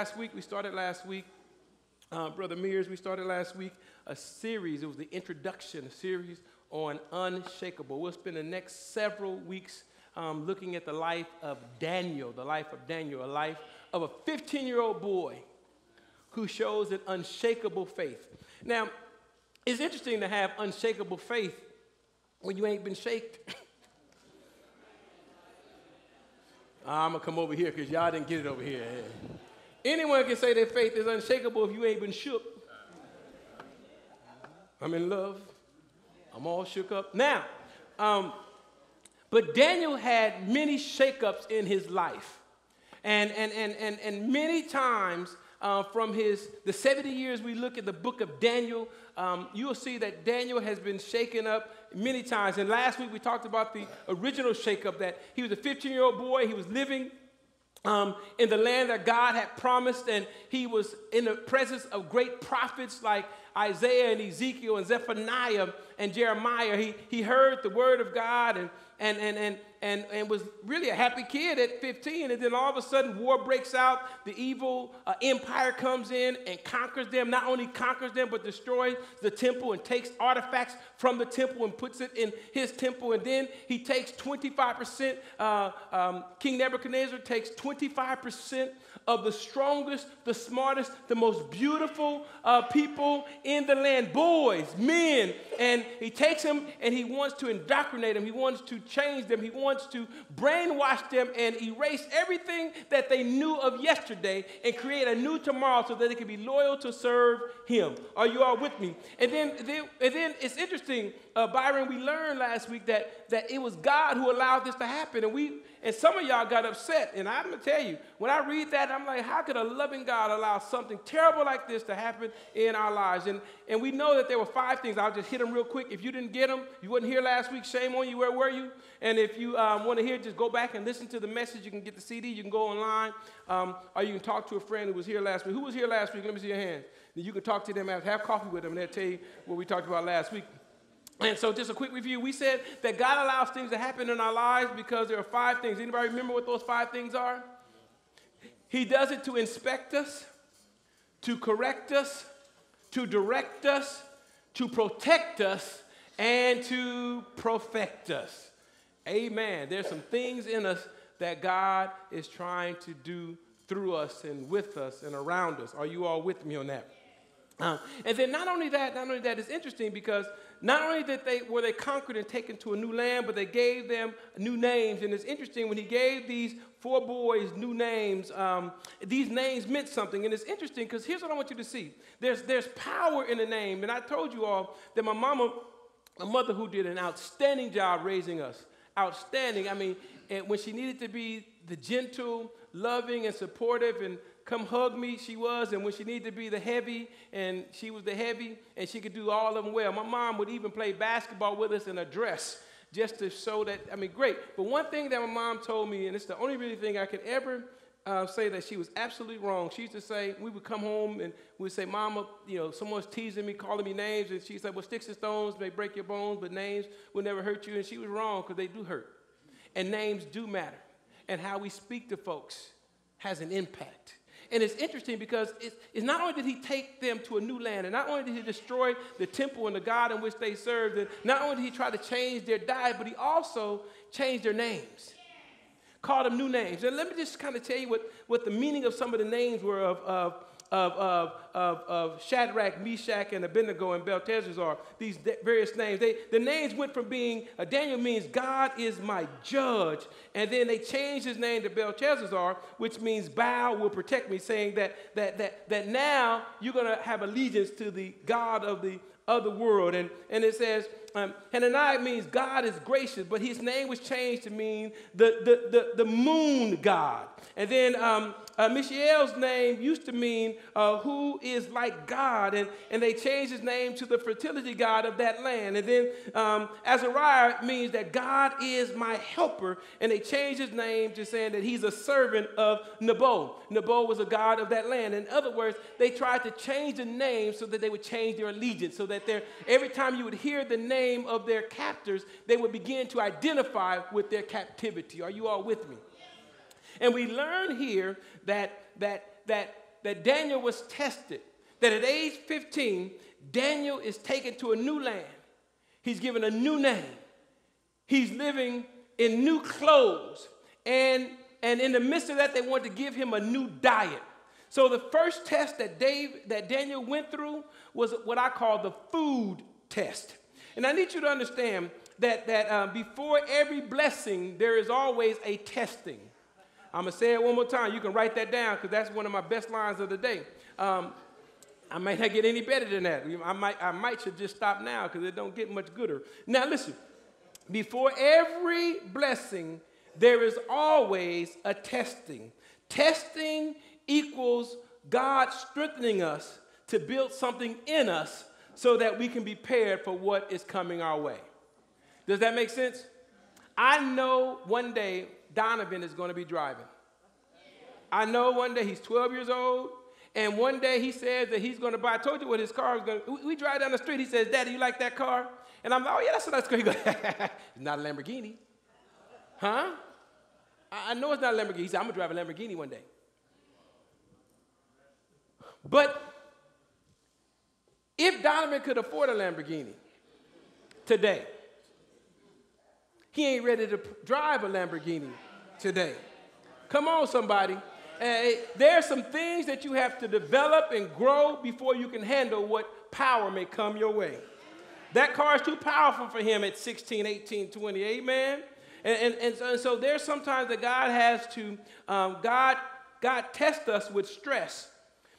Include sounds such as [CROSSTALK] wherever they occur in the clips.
last week, we started last week, uh, Brother Mears, we started last week a series. It was the introduction, a series on unshakable. We'll spend the next several weeks um, looking at the life of Daniel, the life of Daniel, a life of a 15 year old boy who shows an unshakable faith. Now, it's interesting to have unshakable faith when you ain't been shaked. [LAUGHS] I'm gonna come over here because y'all didn't get it over here. Anyone can say their faith is unshakable if you ain't been shook. I'm in love. I'm all shook up. Now, um, but Daniel had many shakeups in his life. And, and, and, and, and many times uh, from his, the 70 years we look at the book of Daniel, um, you'll see that Daniel has been shaken up many times. And last week we talked about the original shakeup that he was a 15 year old boy, he was living um, in the land that God had promised, and he was in the presence of great prophets like Isaiah and Ezekiel and Zephaniah and Jeremiah. He, he heard the word of God and, and, and, and, and, and was really a happy kid at 15. And then all of a sudden, war breaks out. The evil uh, empire comes in and conquers them. Not only conquers them, but destroys the temple and takes artifacts from the temple and puts it in his temple. And then he takes 25%, uh, um, King Nebuchadnezzar takes 25% of the strongest, the smartest, the most beautiful uh, people in the land boys, men. And he takes them and he wants to indoctrinate them, he wants to change them, he wants to brainwash them and erase everything that they knew of yesterday and create a new tomorrow so that they can be loyal to serve him. Are you all with me? And then, then, and then it's interesting, uh, Byron, we learned last week that, that it was God who allowed this to happen. And we and some of y'all got upset. And I'm going to tell you, when I read that, I'm like, how could a loving God allow something terrible like this to happen in our lives? And, and we know that there were five things. I'll just hit them real quick. If you didn't get them, you wasn't here last week, shame on you. Where were you? And if you um, want to hear, just go back and listen to the message. You can get the CD. You can go online. Um, or you can talk to a friend who was here last week. Who was here last week? Let me see your hands. Then you can talk to them, have coffee with them, and they'll tell you what we talked about last week. And so, just a quick review. We said that God allows things to happen in our lives because there are five things. Anybody remember what those five things are? He does it to inspect us, to correct us, to direct us, to protect us, and to perfect us. Amen. There's some things in us that God is trying to do through us and with us and around us. Are you all with me on that? Uh, and then not only that, not only that is interesting because not only that they were they conquered and taken to a new land, but they gave them new names. And it's interesting when he gave these four boys new names. Um, these names meant something, and it's interesting because here's what I want you to see: there's there's power in the name. And I told you all that my mama, my mother, who did an outstanding job raising us, outstanding. I mean, when she needed to be the gentle, loving, and supportive, and come hug me, she was. And when she needed to be the heavy, and she was the heavy, and she could do all of them well. My mom would even play basketball with us in a dress just to show that, I mean, great. But one thing that my mom told me, and it's the only really thing I could ever uh, say that she was absolutely wrong. She used to say, we would come home and we'd say, Mama, you know, someone's teasing me, calling me names. And she said, Well, sticks and stones may break your bones, but names will never hurt you. And she was wrong because they do hurt. And names do matter. And how we speak to folks has an impact. And it's interesting because it's, it's, not only did he take them to a new land, and not only did he destroy the temple and the God in which they served, and not only did he try to change their diet, but he also changed their names. Called them new names. And let me just kind of tell you what, what the meaning of some of the names were of, of of, of, of, of Shadrach, Meshach, and Abednego and Belteshazzar, these various names. They, the names went from being, uh, Daniel means God is my judge. And then they changed his name to Belteshazzar, which means bow will protect me, saying that, that, that, that now you're going to have allegiance to the God of the, of the world. And, and it says, um, Hananiah means God is gracious, but his name was changed to mean the, the, the, the moon God. And then um, uh, Mishael's name used to mean uh, who is like God, and, and they changed his name to the fertility God of that land. And then um, Azariah means that God is my helper, and they changed his name to saying that he's a servant of Nebo. Nebo was a god of that land. In other words, they tried to change the name so that they would change their allegiance, so that every time you would hear the name of their captors, they would begin to identify with their captivity. Are you all with me? And we learn here that, that, that, that Daniel was tested, that at age 15, Daniel is taken to a new land. He's given a new name. He's living in new clothes. And, and in the midst of that, they want to give him a new diet. So the first test that, Dave, that Daniel went through was what I call the food test. And I need you to understand that, that uh, before every blessing, there is always a testing. I'm going to say it one more time. You can write that down because that's one of my best lines of the day. Um, I might not get any better than that. I might, I might should just stop now because it don't get much gooder. Now listen, before every blessing, there is always a testing. Testing equals God strengthening us to build something in us so that we can be prepared for what is coming our way. Does that make sense? I know one day Donovan is going to be driving. I know one day he's 12 years old, and one day he says that he's going to buy. I told you what his car is going to. We drive down the street. He says, "Daddy, you like that car?" And I'm like, "Oh yeah, that's a nice car." He goes, [LAUGHS] "It's not a Lamborghini, huh?" I know it's not a Lamborghini. He said, "I'm gonna drive a Lamborghini one day." But if Donovan could afford a Lamborghini today, he ain't ready to drive a Lamborghini today. Come on, somebody. Uh, there are some things that you have to develop and grow before you can handle what power may come your way. That car is too powerful for him at 16, 18, 20. Amen. And, and, and, so, there's sometimes that God has to, um, God, God tests us with stress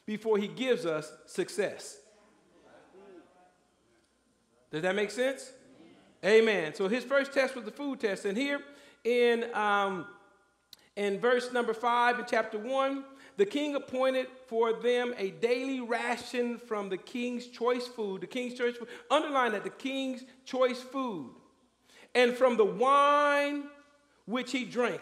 before he gives us success. Does that make sense? Amen. So his first test was the food test. And here in, um, in verse number five in chapter one, the king appointed for them a daily ration from the king's choice food. The king's choice food. Underline that the king's choice food. And from the wine which he drank.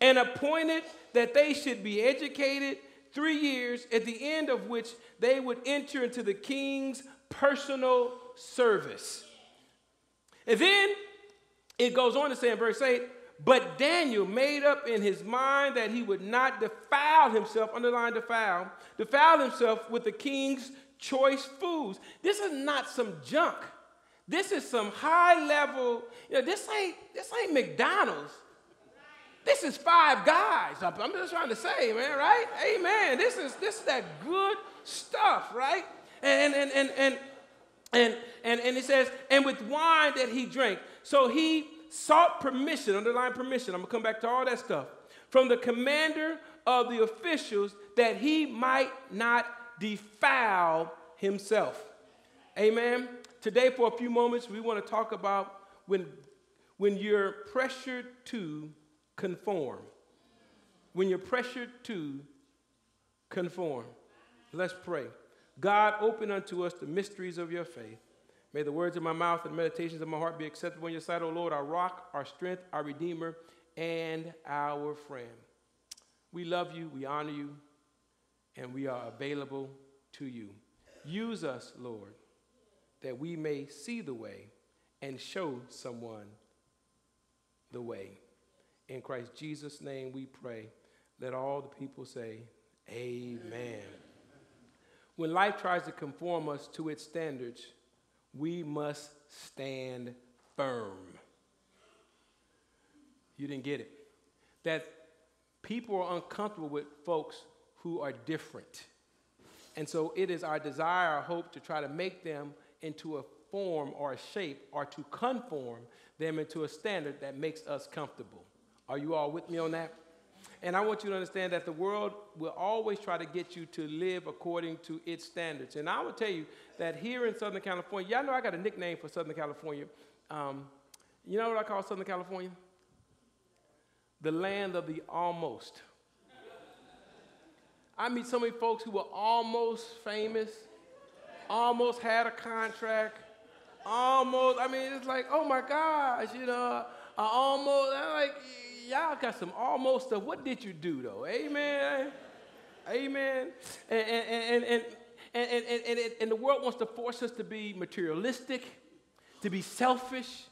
And appointed that they should be educated three years, at the end of which they would enter into the king's personal service. And then it goes on to say in verse 8, but Daniel made up in his mind that he would not defile himself, underline defile, defile himself with the king's choice foods. This is not some junk. This is some high level, you know, this ain't, this ain't McDonald's. This is five guys. I'm just trying to say, man, right? Amen. This is this is that good stuff, right? And and and and and and, and and it says, and with wine that he drank. So he sought permission, underline permission. I'm gonna come back to all that stuff. From the commander of the officials that he might not defile himself. Amen. Today, for a few moments, we want to talk about when, when you're pressured to conform. When you're pressured to conform. Let's pray. God, open unto us the mysteries of your faith. May the words of my mouth and the meditations of my heart be acceptable in your sight, O Lord, our rock, our strength, our redeemer, and our friend. We love you, we honor you, and we are available to you. Use us, Lord, that we may see the way and show someone the way. In Christ Jesus' name we pray. Let all the people say, Amen. When life tries to conform us to its standards, we must stand firm. You didn't get it. That people are uncomfortable with folks who are different. And so it is our desire, our hope to try to make them into a form or a shape or to conform them into a standard that makes us comfortable. Are you all with me on that? And I want you to understand that the world will always try to get you to live according to its standards. And I will tell you that here in Southern California, y'all know I got a nickname for Southern California. Um, you know what I call Southern California? The land of the almost. I meet so many folks who were almost famous, almost had a contract, almost, I mean, it's like, oh my gosh, you know, I almost, I'm like, y'all got some almost stuff. What did you do though? Amen. Amen. And, and, and, and, and, and, and, and the world wants to force us to be materialistic, to be selfish.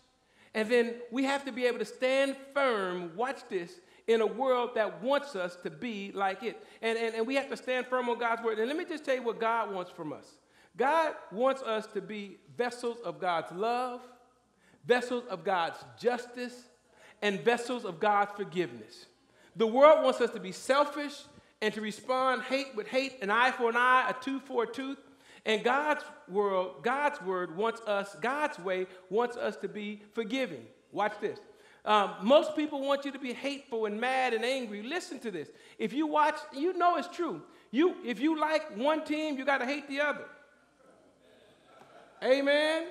And then we have to be able to stand firm, watch this, in a world that wants us to be like it. And, and, and we have to stand firm on God's word. And let me just tell you what God wants from us God wants us to be vessels of God's love, vessels of God's justice, and vessels of God's forgiveness. The world wants us to be selfish and to respond hate with hate, an eye for an eye, a tooth for a tooth. And God's world, God's word wants us, God's way wants us to be forgiving. Watch this. Um, most people want you to be hateful and mad and angry. Listen to this. If you watch, you know it's true. You, if you like one team, you got to hate the other. Amen.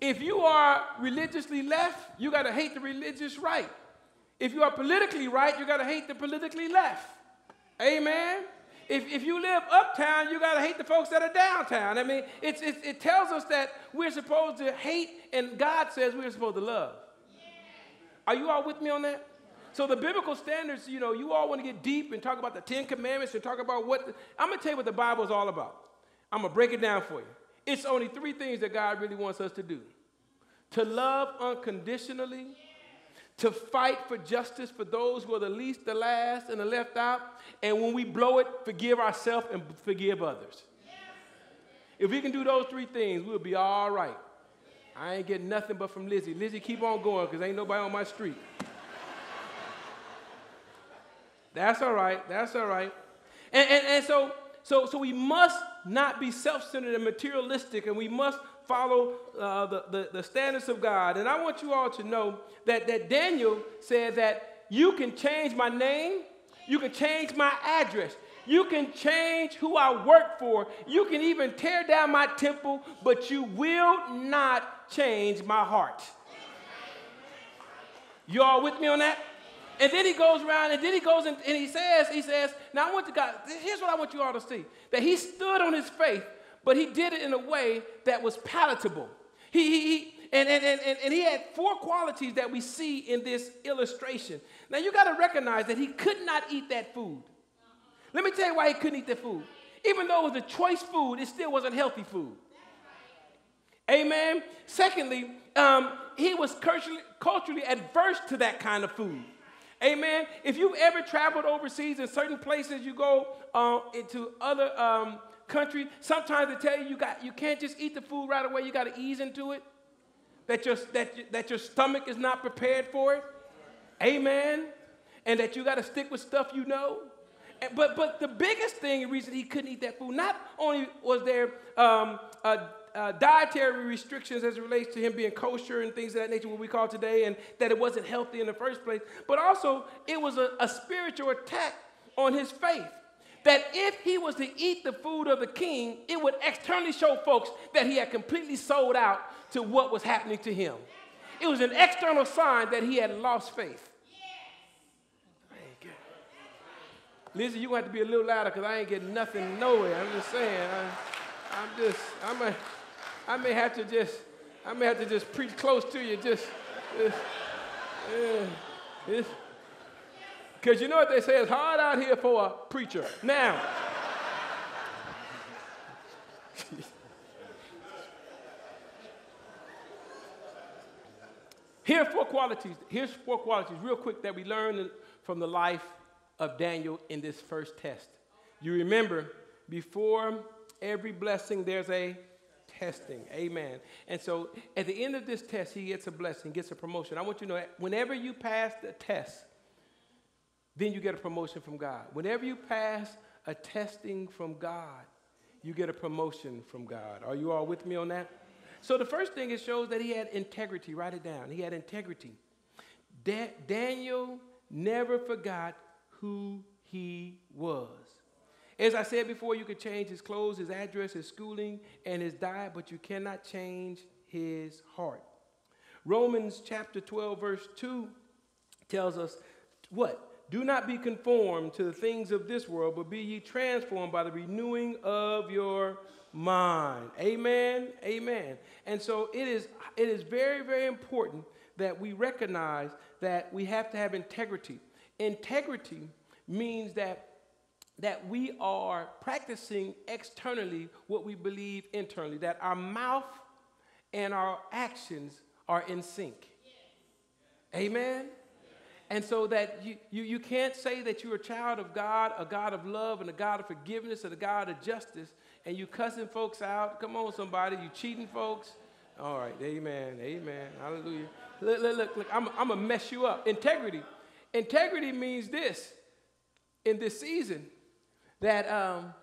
If you are religiously left, you got to hate the religious right. If you are politically right, you got to hate the politically left. Amen. If, if you live uptown, you got to hate the folks that are downtown. I mean, it's, it, it tells us that we're supposed to hate, and God says we're supposed to love. Are you all with me on that? So the biblical standards, you know, you all want to get deep and talk about the Ten Commandments and talk about what, the, I'm going to tell you what the Bible is all about. I'm going to break it down for you. It's only three things that God really wants us to do. To love unconditionally, to fight for justice for those who are the least, the last, and the left out. And when we blow it, forgive ourselves and forgive others. If we can do those three things, we'll be all right. I ain't getting nothing but from Lizzie. Lizzie, keep on going because ain't nobody on my street. That's all right. That's all right. And, and, and so, so, so we must not be self centered and materialistic, and we must follow uh, the, the, the standards of God. And I want you all to know that, that Daniel said that you can change my name, you can change my address, you can change who I work for, you can even tear down my temple, but you will not change my heart. You all with me on that? And then he goes around and then he goes and, and he says, he says, now I want to God, here's what I want you all to see. That he stood on his faith but he did it in a way that was palatable. He, he, he and, and, and, and he had four qualities that we see in this illustration. Now you got to recognize that he could not eat that food. Let me tell you why he couldn't eat that food. Even though it was a choice food, it still wasn't healthy food. Amen. Secondly, um, he was culturally, culturally adverse to that kind of food. Amen. If you've ever traveled overseas in certain places, you go uh, into other um, country, sometimes they tell you you, got, you can't just eat the food right away, you got to ease into it. That your, that, that your stomach is not prepared for it. Amen. And that you got to stick with stuff you know. And, but, but the biggest thing, the reason he couldn't eat that food, not only was there um, Uh, dietary restrictions as it relates to him being kosher and things of that nature, what we call today, and that it wasn't healthy in the first place, but also it was a, a spiritual attack on his faith that if he was to eat the food of the king, it would externally show folks that he had completely sold out to what was happening to him. It was an external sign that he had lost faith. Lizzie, you have to be a little louder because I ain't getting nothing nowhere. I'm just saying. I, am just, I may, I may have to just, I may have to just preach close to you. Just, because you know what they say, it's hard out here for a preacher. Now, [LAUGHS] here are four qualities. Here's four qualities, real quick, that we learned from the life of Daniel in this first test. You remember, before every blessing, there's a testing. Amen. And so at the end of this test, he gets a blessing, gets a promotion. I want you to know that whenever you pass the test, then you get a promotion from God. Whenever you pass a testing from God, you get a promotion from God. Are you all with me on that? So the first thing it shows that he had integrity. Write it down. He had integrity. Da- Daniel never forgot who he was. As I said before, you could change his clothes, his address, his schooling, and his diet, but you cannot change his heart. Romans chapter 12, verse 2 tells us what? Do not be conformed to the things of this world, but be ye transformed by the renewing of your mind. Amen. Amen. And so it is it is very very important that we recognize that we have to have integrity. Integrity means that that we are practicing externally what we believe internally, that our mouth and our actions are in sync. Amen? And so that you, you, you can't say that you're a child of God, a God of love, and a God of forgiveness, and a God of justice, and you cussing folks out. Come on, somebody. You cheating folks. All right. Amen. Amen. Hallelujah. Look, look, look. look. I'm, I'm to mess you up. Integrity. Integrity means this in this season that, um,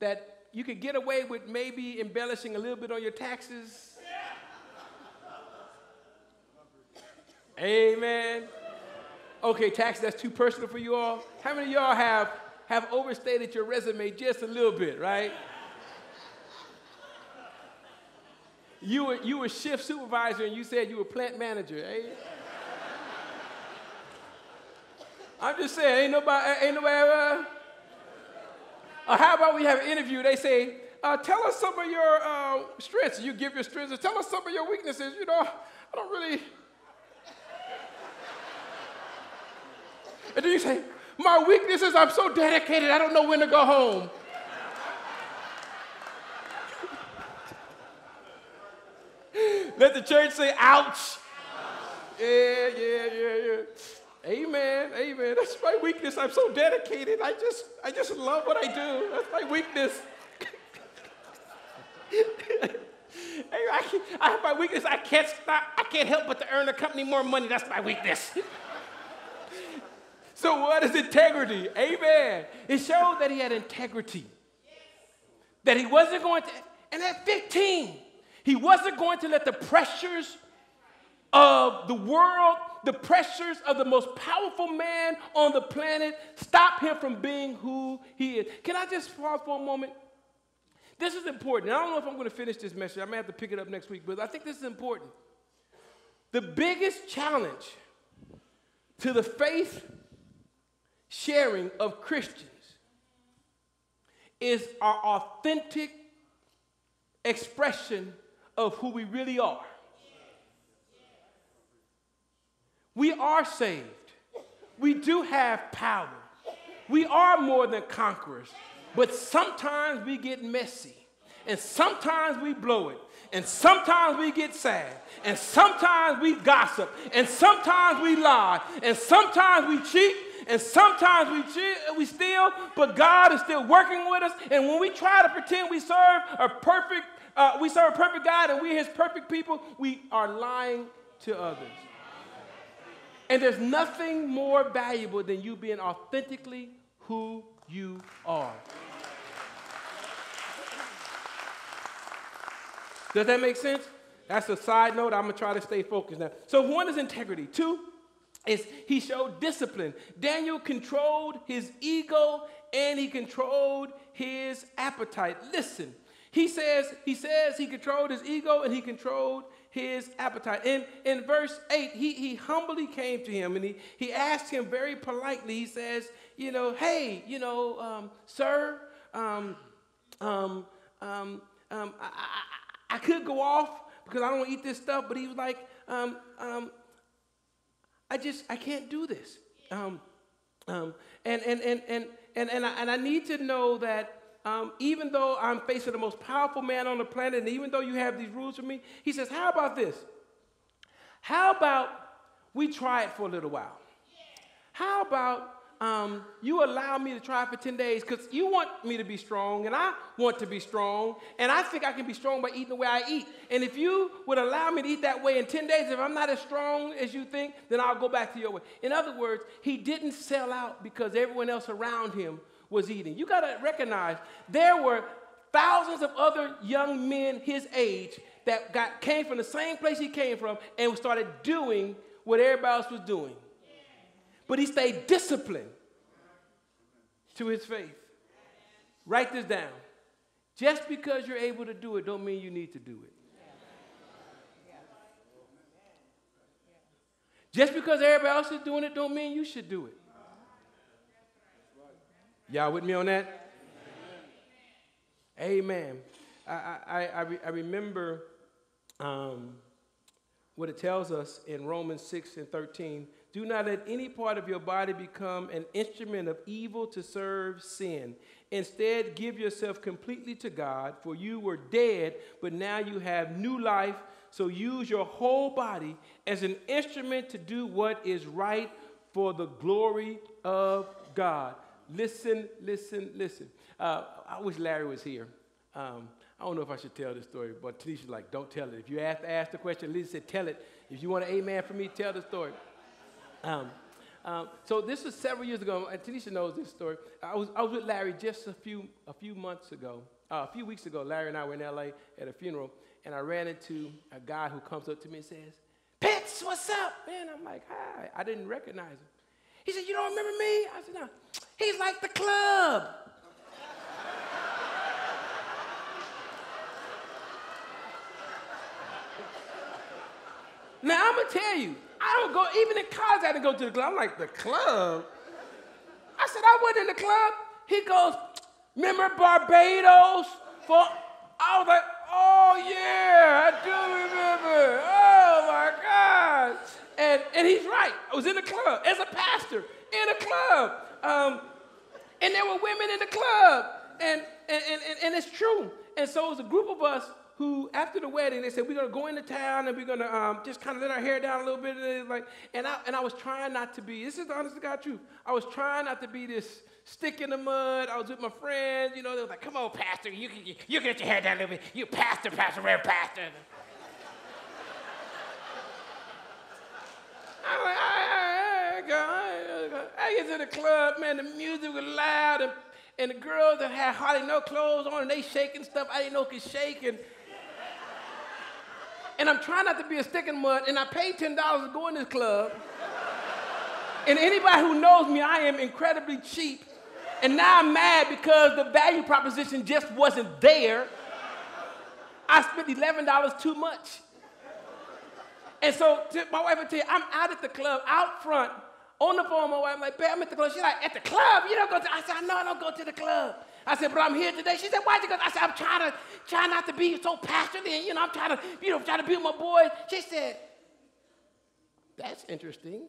that you could get away with maybe embellishing a little bit on your taxes. Amen. Okay, tax, that's too personal for you all. How many of y'all have, have overstated your resume just a little bit, right? you were, you were shift supervisor and you said you were plant manager, eh? I'm just saying, ain't nobody, ain't nobody ever. Uh, how about we have an interview? They say, uh, tell us some of your uh, strengths. You give your strengths. Tell us some of your weaknesses. You know, I don't really. And then you say, my weaknesses, I'm so dedicated, I don't know when to go home. [LAUGHS] Let the church say, ouch. Yeah, yeah, yeah, yeah. Amen, amen. That's my weakness. I'm so dedicated. I just, I just love what I do. That's my weakness. [LAUGHS] I, I have my weakness. I can't stop. I can't help but to earn the company more money. That's my weakness. [LAUGHS] so what is integrity? Amen. It showed that he had integrity. That he wasn't going to, and at 15, he wasn't going to let the pressures of the world the pressures of the most powerful man on the planet stop him from being who he is. Can I just pause for a moment? This is important. I don't know if I'm going to finish this message. I may have to pick it up next week, but I think this is important. The biggest challenge to the faith sharing of Christians is our authentic expression of who we really are. We are saved. We do have power. We are more than conquerors. But sometimes we get messy. And sometimes we blow it. And sometimes we get sad. And sometimes we gossip. And sometimes we lie. And sometimes we cheat. And sometimes we cheat, we steal, but God is still working with us. And when we try to pretend we serve a perfect, uh, we serve a perfect God and we're His perfect people, we are lying to others. And there's nothing more valuable than you being authentically who you are. Does that make sense? That's a side note. I'm going to try to stay focused now. So, one is integrity. Two is he showed discipline. Daniel controlled his ego and he controlled his appetite. Listen, he says, he says he controlled his ego and he controlled his appetite. In, in verse 8, he, he humbly came to him and he, he asked him very politely, he says, you know, hey, you know, um, sir, um, um, um, um I, I, I, could go off because I don't eat this stuff, but he was like, um, um, I just, I can't do this. Um, um, and, and, and, and, and, and, I, and I need to know that um, even though I'm facing the most powerful man on the planet, and even though you have these rules for me, he says, How about this? How about we try it for a little while? How about um, you allow me to try for 10 days because you want me to be strong and I want to be strong and I think I can be strong by eating the way I eat. And if you would allow me to eat that way in 10 days, if I'm not as strong as you think, then I'll go back to your way. In other words, he didn't sell out because everyone else around him was eating. You got to recognize there were thousands of other young men his age that got, came from the same place he came from and started doing what everybody else was doing. But he stayed disciplined to his faith. Write this down. Just because you're able to do it don't mean you need to do it. Just because everybody else is doing it don't mean you should do it. Y'all with me on that? Amen. I, I, I, I remember um, what it tells us in Romans 6 and 13. Do not let any part of your body become an instrument of evil to serve sin. Instead, give yourself completely to God, for you were dead, but now you have new life So use your whole body as an instrument to do what is right for the glory of God. Listen, listen, listen. Uh, I wish Larry was here. Um, I don't know if I should tell this story, but Tanisha's like, don't tell it. If you ask, ask the question, Lisa said, tell it. If you want an amen from me, tell the story. Um, um, so this was several years ago, and Tanisha knows this story. I was, I was with Larry just a few, a few months ago, uh, a few weeks ago. Larry and I were in LA at a funeral, and I ran into a guy who comes up to me and says, Pitts, what's up? Man, I'm like, hi. I didn't recognize him. He said, You don't remember me? I said, No. He's like the club. now, I'm going to tell you, I don't go, even in college, I didn't go to the club. I'm like, The club? I said, I wasn't in the club. He goes, Remember Barbados? For I was like, Oh, yeah, I do remember. Oh, my God. And, and he's right. I was in the club as a pastor in a club. Um, and there were women in the club. And, and, and, and it's true. And so it was a group of us who, after the wedding, they said, we're going to go into town and we're going to um, just kind of let our hair down a little bit. And, like, and, I, and I was trying not to be, this is the honest to God truth. I was trying not to be this stick in the mud. I was with my friends, you know, they were like, come on, pastor, you can, you can get your hair down a little bit. You pastor, pastor, reverend pastor. [LAUGHS] I'm like, I, get to the club, man, the music was loud, and, and the girls that had hardly no clothes on, and they shaking stuff I didn't know could shake, and, and I'm trying not to be a stick in mud, and I paid $10 to go in this club. And anybody who knows me, I am incredibly cheap. And now I'm mad because the value proposition just wasn't there. I spent $11 too much. And so my wife would tell you, I'm out at the club, out front, on the phone my wife. Like, babe, I'm at the club. She's like, at the club? You don't go to I said, no, I don't go to the club. I said, but I'm here today. She said, why'd you go? I said, I'm trying to try not to be so passionate. You know, I'm trying to, you know, trying to be with my boys. She said, that's interesting.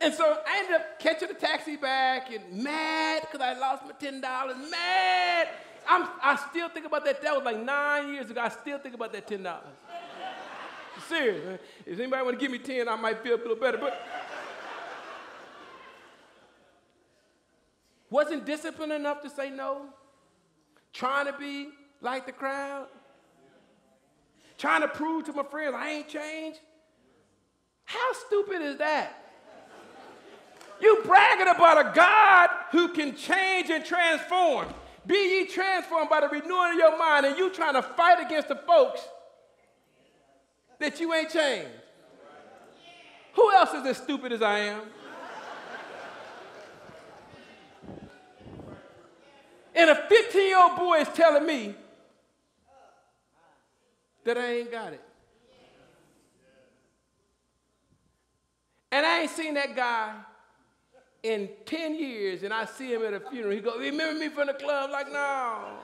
And so I ended up catching a taxi back and mad because I lost my $10. Mad. I'm, I still think about that. That was like nine years ago. I still think about that $10. Serious. If anybody want to give me 10, I might feel a little better. But wasn't disciplined enough to say no. Trying to be like the crowd. Trying to prove to my friends I ain't changed. How stupid is that? You bragging about a God who can change and transform. Be ye transformed by the renewing of your mind, and you trying to fight against the folks that you ain't changed. Who else is as stupid as I am? And a 15 year old boy is telling me that I ain't got it. And I ain't seen that guy in 10 years and I see him at a funeral, he goes, Remember me from the club? Like, no.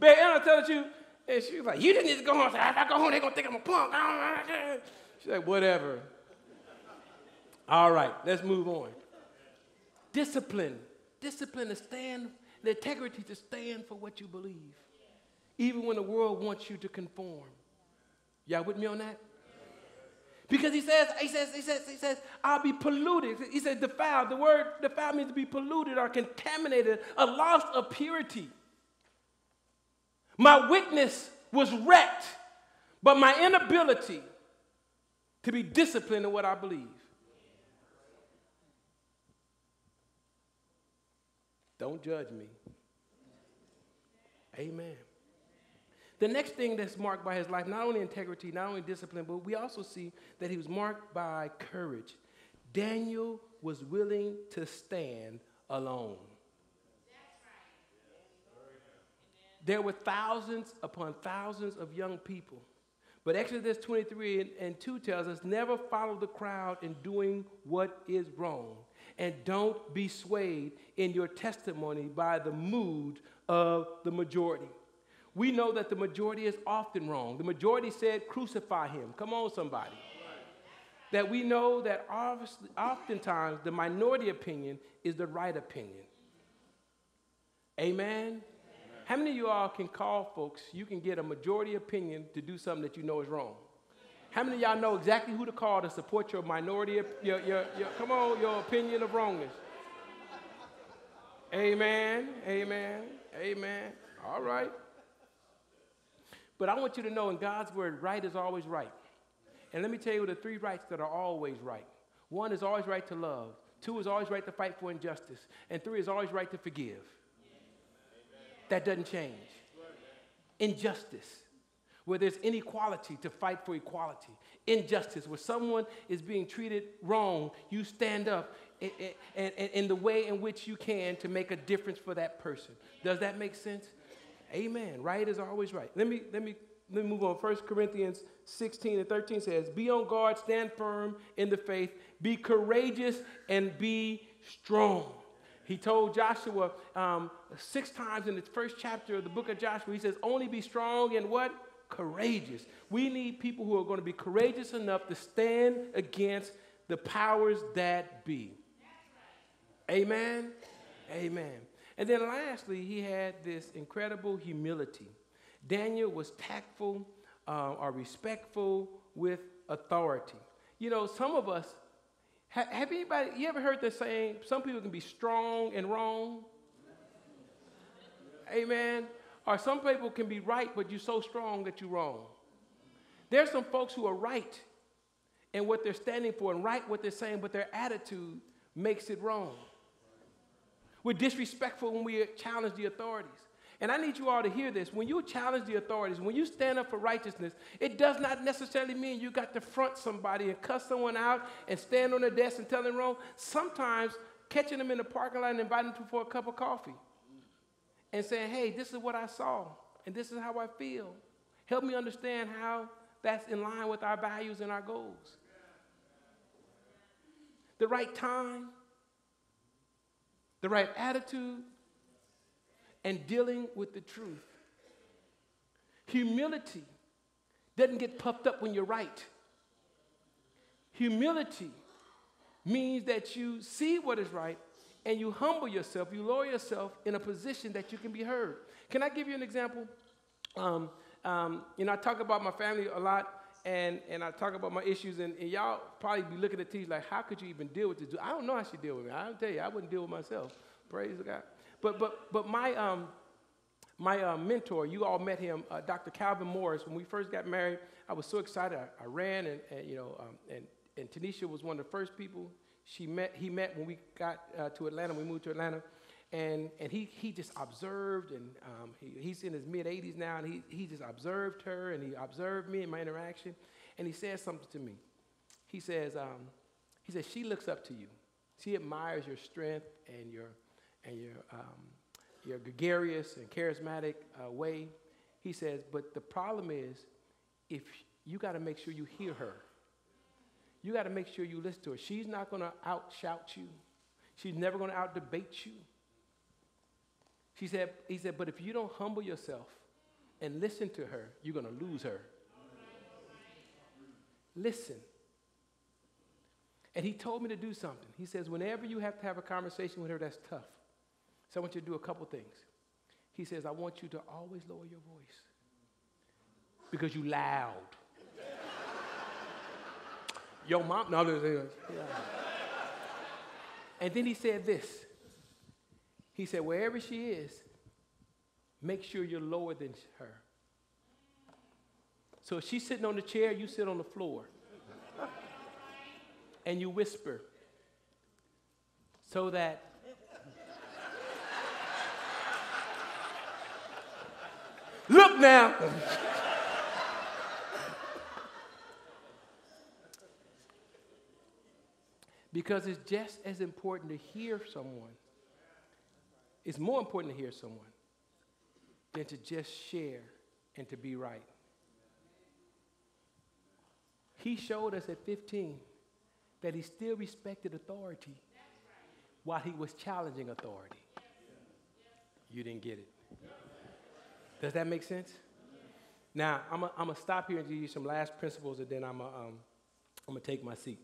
Babe, Anna tells you, and she was like, You just need to go home. I said, if I go home, they're going to think I'm a punk. She's like, Whatever. All right, let's move on. Discipline. Discipline to stand, the integrity to stand for what you believe, even when the world wants you to conform. Y'all with me on that? Because he says, he says, he says, he says, I'll be polluted. He says, defiled. The word defiled means to be polluted or contaminated, a loss of purity. My witness was wrecked, but my inability to be disciplined in what I believe. Don't judge me. Amen. The next thing that's marked by his life, not only integrity, not only discipline, but we also see that he was marked by courage. Daniel was willing to stand alone. There were thousands upon thousands of young people. But Exodus 23 and 2 tells us never follow the crowd in doing what is wrong. And don't be swayed in your testimony by the mood of the majority we know that the majority is often wrong. The majority said, crucify him. Come on, somebody. that we know that oftentimes the minority opinion is the right opinion. Amen? How many of you all can call folks, you can get a majority opinion to do something that you know is wrong? How many of y'all know exactly who to call to support your minority, your, your, your, come on, your opinion of wrongness? Amen, amen, amen. All right. But I want you to know in God's word, right is always right. And let me tell you the three rights that are always right. One is always right to love. Two is always right to fight for injustice. And three is always right to forgive. That doesn't change. Injustice, where there's inequality, to fight for equality. Injustice, where someone is being treated wrong, you stand up in, in, in the way in which you can to make a difference for that person. Does that make sense? Amen. Right is always right. Let me, let me, let me move on. 1 Corinthians 16 and 13 says, Be on guard, stand firm in the faith, be courageous, and be strong. He told Joshua um, six times in the first chapter of the book of Joshua, he says, Only be strong and what? Courageous. We need people who are going to be courageous enough to stand against the powers that be. Amen? Amen. And then lastly, he had this incredible humility. Daniel was tactful uh, or respectful with authority. You know, some of us, ha- have anybody, you ever heard the saying, some people can be strong and wrong? Amen. Or some people can be right, but you're so strong that you're wrong. There's some folks who are right in what they're standing for and right what they're saying, but their attitude makes it wrong. We're disrespectful when we challenge the authorities. And I need you all to hear this. When you challenge the authorities, when you stand up for righteousness, it does not necessarily mean you got to front somebody and cuss someone out and stand on their desk and tell them wrong. Sometimes catching them in the parking lot and inviting them for a cup of coffee and saying, hey, this is what I saw and this is how I feel. Help me understand how that's in line with our values and our goals. The right time, the right attitude, and dealing with the truth. Humility doesn't get puffed up when you're right. Humility means that you see what is right and you humble yourself, you lower yourself in a position that you can be heard. Can I give you an example? Um, um, you know, I talk about my family a lot, and, and I talk about my issues, and, and y'all probably be looking at these like, how could you even deal with this? I don't know how she deal with me. I'll tell you, I wouldn't deal with myself. Praise God. But, but, but my, um, my uh, mentor, you all met him, uh, Dr. Calvin Morris. When we first got married, I was so excited. I, I ran, and, and, you know, um, and, and Tanisha was one of the first people she met. He met when we got uh, to Atlanta. We moved to Atlanta, and, and he, he just observed, and um, he, he's in his mid 80s now, and he, he just observed her, and he observed me and my interaction, and he says something to me. He says, um, he says, she looks up to you. She admires your strength and your, and your, um, your gregarious and charismatic uh, way. He says, but the problem is, if you got to make sure you hear her. You got to make sure you listen to her. She's not going to outshout you. She's never going to out debate you. She said, he said, but if you don't humble yourself and listen to her, you're going to lose her. Listen. And he told me to do something. He says, whenever you have to have a conversation with her that's tough, so I want you to do a couple things. He says, I want you to always lower your voice because you loud. [LAUGHS] Your mom, no, no, yeah. And then he said this he said, wherever she is, make sure you're lower than her. So if she's sitting on the chair, you sit on the floor. and you whisper so that Look now. because it's just as important to hear someone it's more important to hear someone than to just share and to be right. He showed us at 15 that he still respected authority while he was challenging authority. You didn't get it. Does that make sense? Now, I'm going to stop here and give you some last principles, and then I'm going um, to take my seat.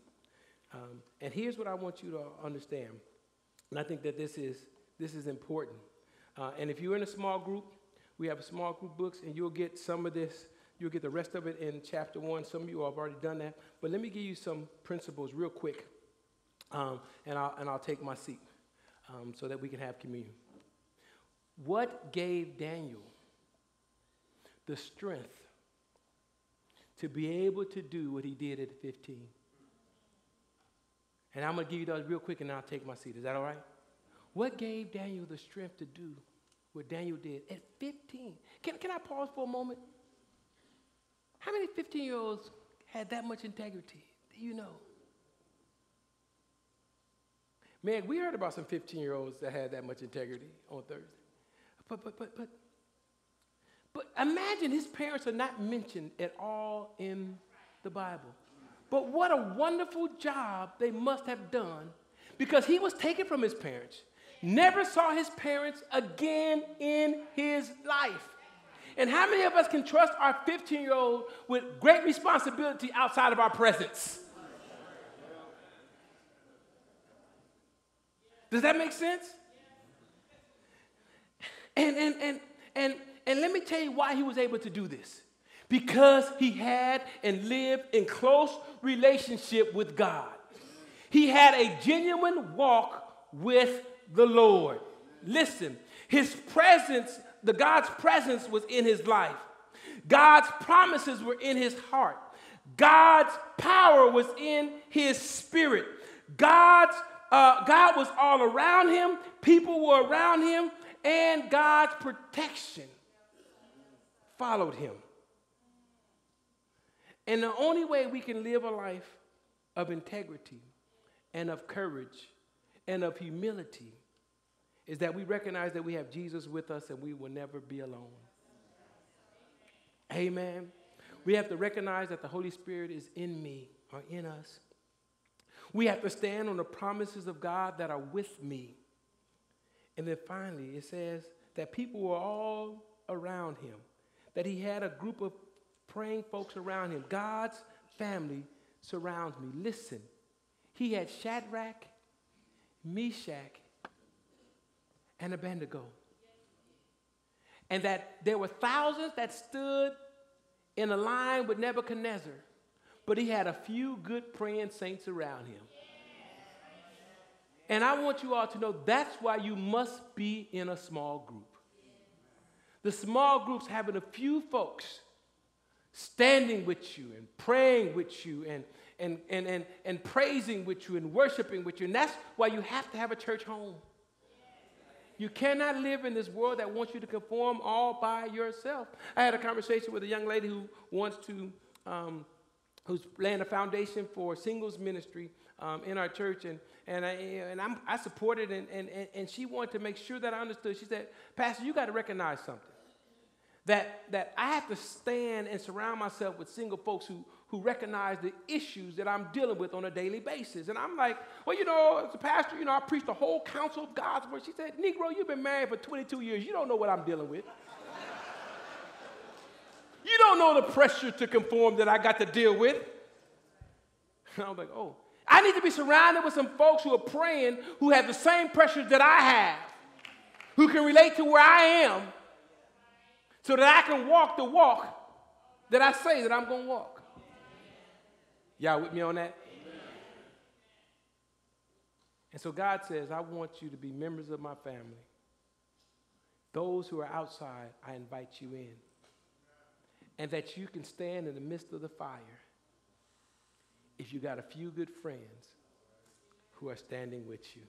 Um, and here's what I want you to understand. And I think that this is, this is important. Uh, and if you're in a small group, we have small group books, and you'll get some of this. You'll get the rest of it in chapter one. Some of you have already done that. But let me give you some principles real quick, um, and, I'll, and I'll take my seat um, so that we can have communion. What gave Daniel the strength to be able to do what he did at 15? And I'm going to give you those real quick and I'll take my seat. Is that all right? What gave Daniel the strength to do what Daniel did at 15? Can, can I pause for a moment? How many 15 year olds had that much integrity? Do you know? Man, we heard about some 15 year olds that had that much integrity on Thursday. But, but, but, but, but imagine his parents are not mentioned at all in the Bible. But what a wonderful job they must have done because he was taken from his parents, never saw his parents again in his life. And how many of us can trust our 15 year old with great responsibility outside of our presence? Does that make sense? And, and, and, and, and let me tell you why he was able to do this because he had and lived in close relationship with God. He had a genuine walk with the Lord. Listen, his presence, the God's presence was in his life. God's promises were in his heart. God's power was in his spirit. God's uh, God was all around him. People were around him, and God's protection followed him. And the only way we can live a life of integrity and of courage and of humility is that we recognize that we have Jesus with us and we will never be alone. Amen. We have to recognize that the Holy Spirit is in me or in us. We have to stand on the promises of God that are with me. And then finally, it says that people were all around him, that he had a group of praying folks around him. God's family surrounds me. Listen, he had Shadrach, Meshach, and Abednego. And that there were thousands that stood in a line with Nebuchadnezzar, but he had a few good praying saints around him. And I want you all to know that's why you must be in a small group. The small groups having a few folks standing with you and praying with you and, and, and, and, and praising with you and worshiping with you. And that's why you have to have a church home. You cannot live in this world that wants you to conform all by yourself. I had a conversation with a young lady who wants to, um, who's laying a foundation for singles ministry um, in our church. And, and, I, and I'm, I supported, and, and, and she wanted to make sure that I understood. She said, Pastor, you got to recognize something that, that I have to stand and surround myself with single folks who, who recognize the issues that I'm dealing with on a daily basis. And I'm like, well, you know, as a pastor, you know, I preach the whole counsel of God's word. She said, Negro, you've been married for 22 years. You don't know what I'm dealing with. [LAUGHS] you don't know the pressure to conform that I got to deal with. And [LAUGHS] I was like, oh. I need to be surrounded with some folks who are praying who have the same pressures that I have, who can relate to where I am so that I can walk the walk that I say that I'm going to walk. Y'all with me on that? And so God says, I want you to be members of my family. Those who are outside, I invite you in. And that you can stand in the midst of the fire if you got a few good friends who are standing with you.